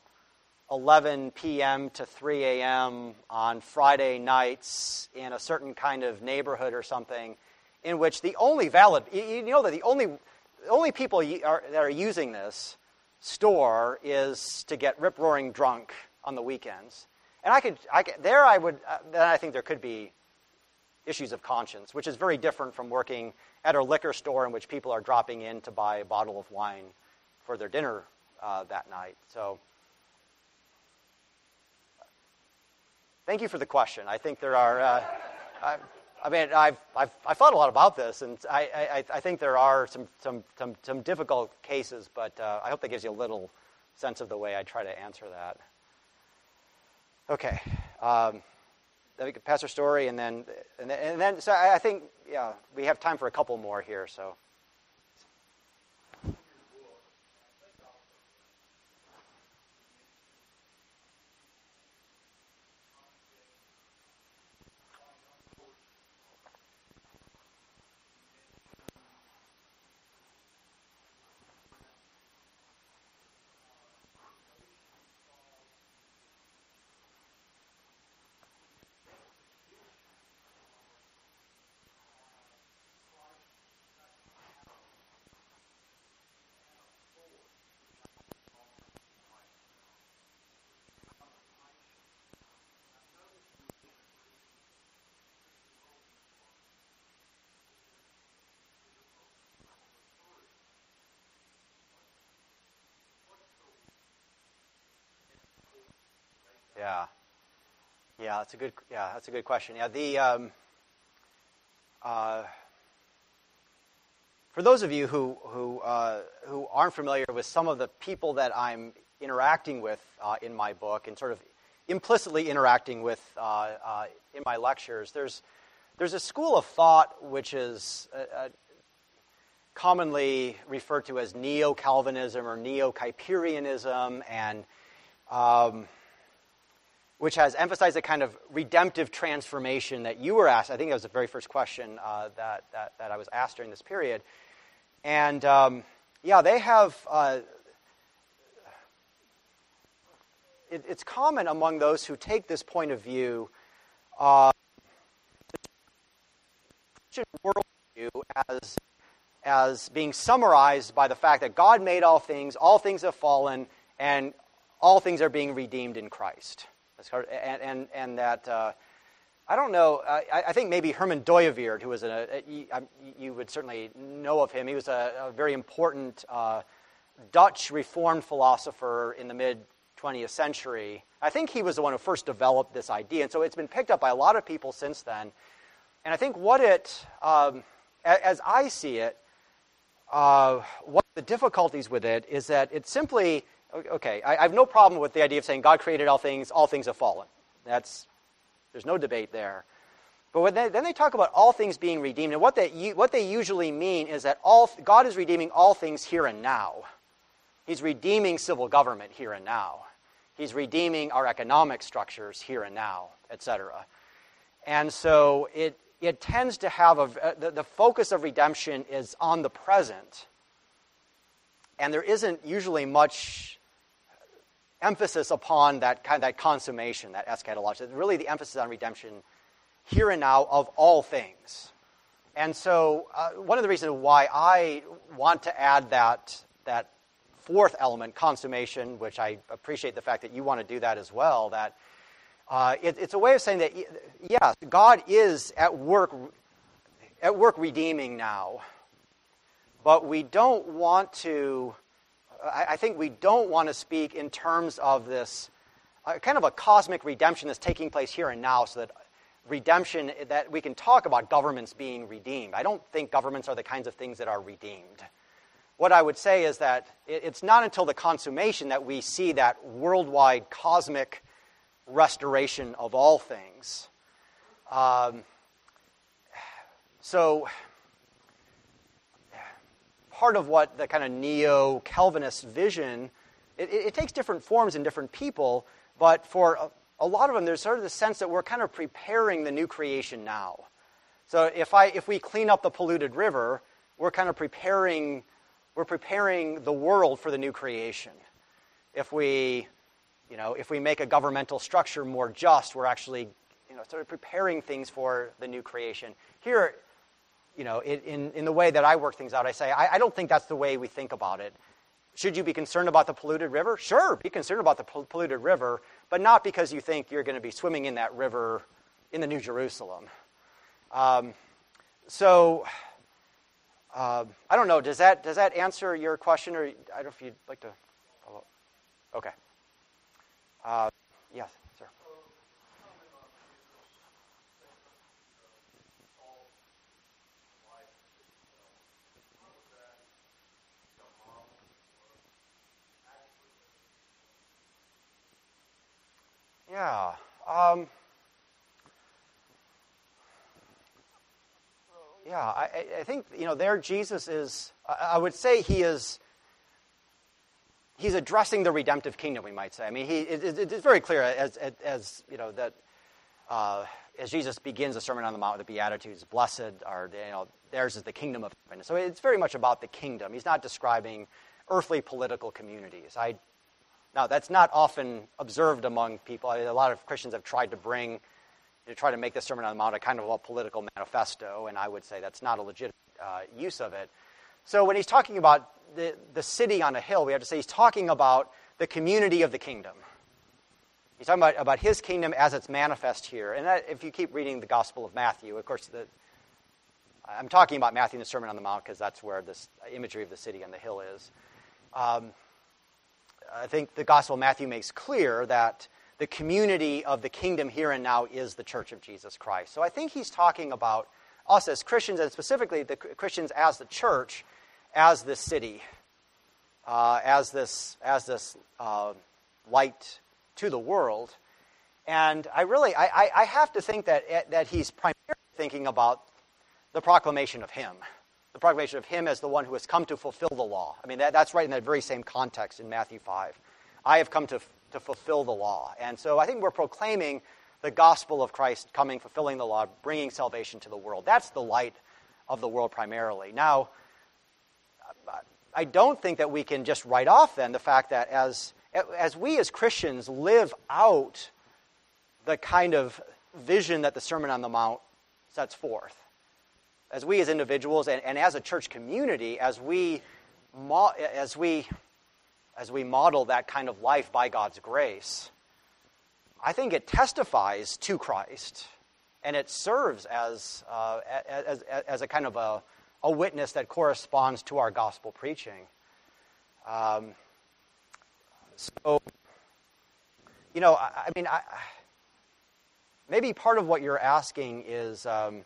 11 p.m. to 3 a.m. on Friday nights in a certain kind of neighborhood or something, in which the only valid, you know that the only, only people are, that are using this store is to get rip roaring drunk on the weekends. And I could, I could there I would, uh, then I think there could be issues of conscience, which is very different from working at a liquor store in which people are dropping in to buy a bottle of wine for their dinner uh, that night. So, thank you for the question. I think there are, uh, I, mean, I've, I've, I've, thought a lot about this, and I, I, I think there are some, some, some, some difficult cases, but uh, I hope that gives you a little sense of the way I try to answer that. Okay. Um, Pastor Story, and then, and then, and then so I, I think, yeah, we have time for a couple more here, so. Yeah. Yeah, that's a good. Yeah, that's a good question. Yeah, the. Um, uh, for those of you who who uh, who aren't familiar with some of the people that I'm interacting with uh, in my book and sort of implicitly interacting with uh, uh, in my lectures, there's there's a school of thought which is uh, commonly referred to as neo Calvinism or neo Kuyperianism, and um, which has emphasized a kind of redemptive transformation that you were asked. I think that was the very first question uh, that, that, that, I was asked during this period. And um, yeah, they have. Uh, it, it's common among those who take this point of view. Uh, Christian worldview as as being summarized by the fact that God made all things, all things have fallen, and all things are being redeemed in Christ and, and, and that, uh, I don't know, I, I, think maybe Herman Dooyeweerd, who was a, a, a, you would certainly know of him, he was a, a very important uh, Dutch Reformed philosopher in the mid 20th century. I think he was the one who first developed this idea, and so it's been picked up by a lot of people since then. And I think what it, um, as I see it, uh, of the difficulties with it is that it simply okay, I, I, have no problem with the idea of saying God created all things, all things have fallen. That's, there's no debate there. But they, then they talk about all things being redeemed, and what they, what they usually mean is that all, God is redeeming all things here and now. He's redeeming civil government here and now. He's redeeming our economic structures here and now, etc. And so it, it tends to have a, uh, the, the focus of redemption is on the present. And there isn't usually much emphasis upon that kind that consummation, that eschatology. Really, the emphasis on redemption here and now of all things. And so, uh, one of the reasons why I want to add that that fourth element, consummation, which I appreciate the fact that you want to do that as well, that uh, it, it's a way of saying that, yes, God is at work, at work redeeming now. But we don't want to, I, think we don't want to speak in terms of this uh, kind of a cosmic redemption that's taking place here and now so that redemption, that we can talk about governments being redeemed. I don't think governments are the kinds of things that are redeemed what I would say is that it's not until the consummation that we see that worldwide cosmic restoration of all things. Um, so, part of what the kind of neo Calvinist vision, it, it, takes different forms in different people, but for a, a lot of them, there's sort of the sense that we're kind of preparing the new creation now. So, if, I, if we clean up the polluted river, we're kind of preparing we're preparing the world for the new creation. If we, you know, if we make a governmental structure more just, we're actually, you know, sort of preparing things for the new creation. Here, you know, in, in the way that I work things out, I say, I, I don't think that's the way we think about it. Should you be concerned about the polluted river? Sure, be concerned about the polluted river, but not because you think you're going to be swimming in that river in the New Jerusalem. Um, so, uh, I don't know. Does that does that answer your question, or I don't know if you'd like to follow? Okay. Uh, yes, sir. Yeah. Um, Yeah, I, I think, you know, there Jesus is, I would say he is, he's addressing the redemptive kingdom, we might say. I mean, he, it, it's very clear as, as, you know, that uh, as Jesus begins the Sermon on the Mount with the Beatitudes, blessed are, you know, theirs is the kingdom of heaven. So it's very much about the kingdom. He's not describing earthly political communities. I, now, that's not often observed among people. I mean, a lot of Christians have tried to bring to try to make the Sermon on the Mount a kind of a political manifesto, and I would say that's not a legitimate uh, use of it. So when he's talking about the, the city on a hill, we have to say he's talking about the community of the kingdom. He's talking about, about his kingdom as it's manifest here. And that, if you keep reading the Gospel of Matthew, of course, the, I'm talking about Matthew and the Sermon on the Mount because that's where this imagery of the city on the hill is. Um, I think the Gospel of Matthew makes clear that the community of the kingdom here and now is the church of Jesus Christ. So I think he's talking about us as Christians, and specifically the Christians as the church, as this city, uh, as this, as this uh, light to the world. And I really, I, I have to think that, that he's primarily thinking about the proclamation of him. The proclamation of him as the one who has come to fulfill the law. I mean, that, that's right in that very same context in Matthew 5. I have come to to fulfill the law. And so I think we're proclaiming the gospel of Christ coming, fulfilling the law, bringing salvation to the world. That's the light of the world primarily. Now, I don't think that we can just write off then the fact that as, as we as Christians live out the kind of vision that the Sermon on the Mount sets forth, as we as individuals and, and as a church community, as we, as we as we model that kind of life by God's grace, I think it testifies to Christ and it serves as, uh, as, as, a kind of a, a witness that corresponds to our gospel preaching. Um, so, you know, I, I mean, I, maybe part of what you're asking is um,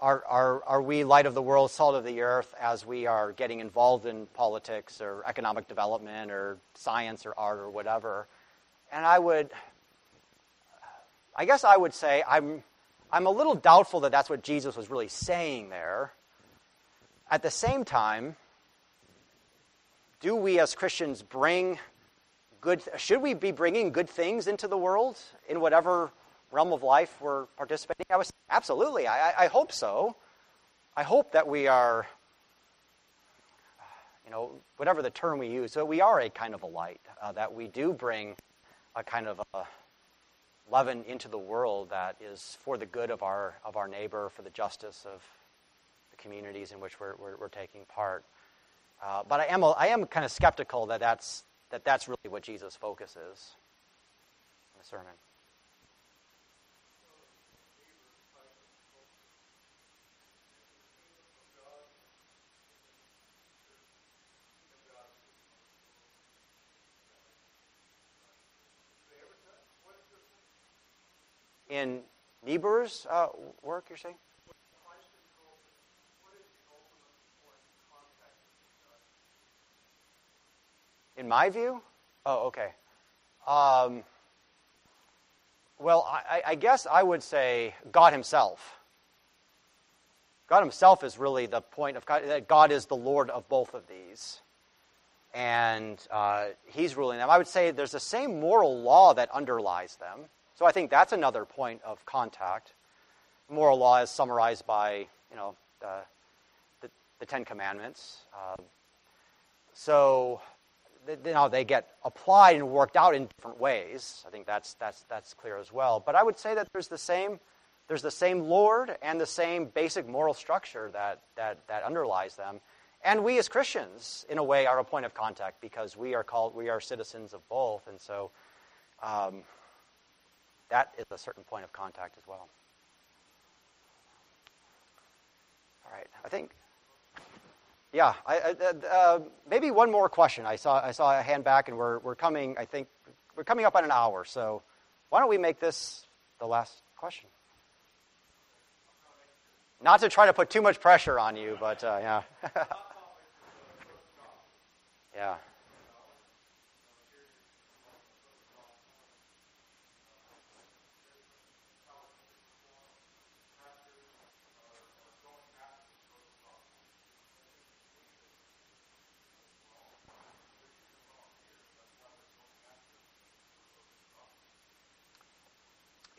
are, are, are we light of the world, salt of the earth, as we are getting involved in politics or economic development or science or art or whatever? And I would, I guess I would say I'm, I'm a little doubtful that that's what Jesus was really saying there. At the same time, do we as Christians bring good, should we be bringing good things into the world in whatever realm of life we're participating? I was absolutely. I, I hope so. I hope that we are, you know, whatever the term we use, that we are a kind of a light, uh, that we do bring a kind of a leaven into the world that is for the good of our of our neighbor, for the justice of the communities in which we're, we're, we're taking part. Uh, but I am I am kind of skeptical that that's that that's really what Jesus' focuses in the sermon. In Niebuhr's uh, work, you're saying? In my view? Oh, okay. Um, well, I, I, guess I would say God Himself. God Himself is really the point of God, that God is the Lord of both of these. And uh, He's ruling them. I would say there's the same moral law that underlies them. So I think that's another point of contact. Moral law is summarized by, you know, the, the, Ten Commandments. Uh, so you know, they get applied and worked out in different ways. I think that's, that's, that's clear as well. But I would say that there's the same, there's the same Lord and the same basic moral structure that, that, that underlies them. And we as Christians, in a way, are a point of contact because we are called, we are citizens of both. And so um, that is a certain point of contact as well. All right, I think. Yeah, I, uh, uh, maybe one more question. I saw I saw a hand back, and we're we're coming. I think we're coming up on an hour. So why don't we make this the last question? Not to try to put too much pressure on you, but uh, yeah, [LAUGHS] yeah.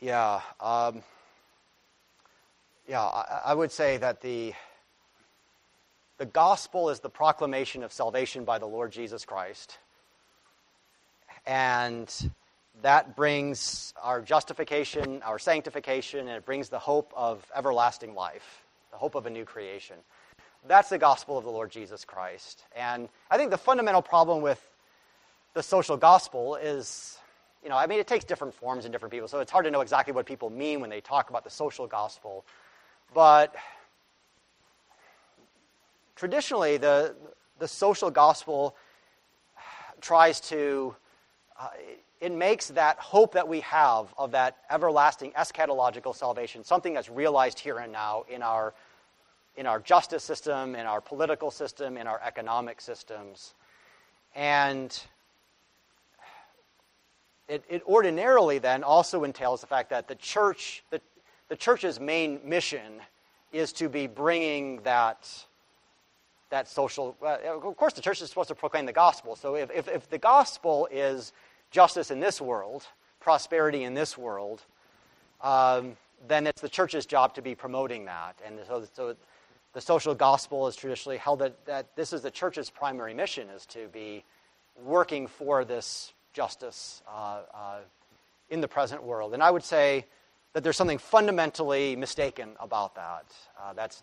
Yeah. Um, yeah, I, I, would say that the, the gospel is the proclamation of salvation by the Lord Jesus Christ. And that brings our justification, our sanctification, and it brings the hope of everlasting life, the hope of a new creation. That's the gospel of the Lord Jesus Christ. And I think the fundamental problem with the social gospel is you know, I mean, it takes different forms in different people, so it's hard to know exactly what people mean when they talk about the social gospel. But traditionally, the, the social gospel tries to, uh, it makes that hope that we have of that everlasting eschatological salvation something that's realized here and now in our, in our justice system, in our political system, in our economic systems. And it, it ordinarily then also entails the fact that the church, the, the church's main mission is to be bringing that, that social. Uh, of course, the church is supposed to proclaim the gospel. So if, if, if the gospel is justice in this world, prosperity in this world, um, then it's the church's job to be promoting that. And so, so the social gospel is traditionally held that, that this is the church's primary mission is to be working for this justice uh, uh, in the present world. And I would say that there's something fundamentally mistaken about that. Uh, that's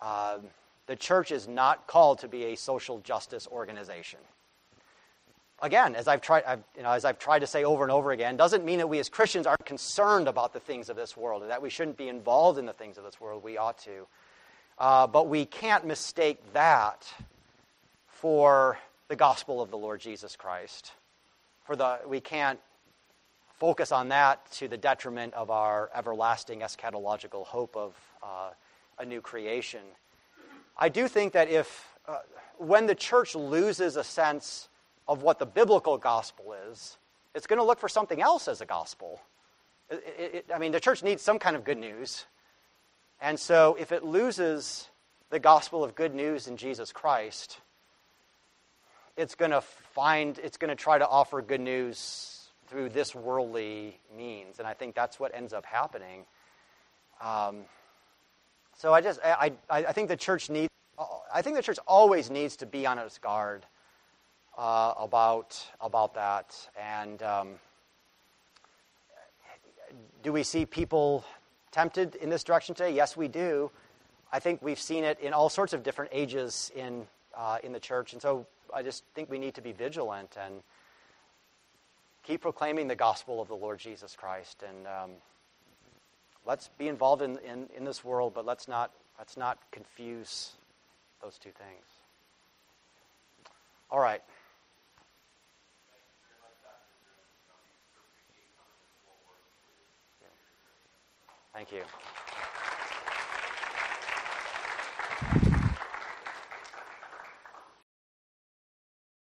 uh, the church is not called to be a social justice organization. Again, as I've tried, I've, you know, as I've tried to say over and over again, doesn't mean that we as Christians aren't concerned about the things of this world, and that we shouldn't be involved in the things of this world. We ought to, uh, but we can't mistake that for the gospel of the Lord Jesus Christ for the, we can't focus on that to the detriment of our everlasting eschatological hope of uh, a new creation. I do think that if, uh, when the church loses a sense of what the biblical gospel is, it's going to look for something else as a gospel. It, it, I mean, the church needs some kind of good news. And so if it loses the gospel of good news in Jesus Christ, it's going to find, it's going to try to offer good news through this worldly means, and I think that's what ends up happening. Um, so I just I, I, I think the church needs I think the church always needs to be on its guard uh, about about that. And um, do we see people tempted in this direction today? Yes, we do. I think we've seen it in all sorts of different ages in uh, in the church, and so I just think we need to be vigilant and keep proclaiming the gospel of the Lord Jesus Christ. And um, let's be involved in, in, in this world, but let's not let's not confuse those two things. All right. Thank you.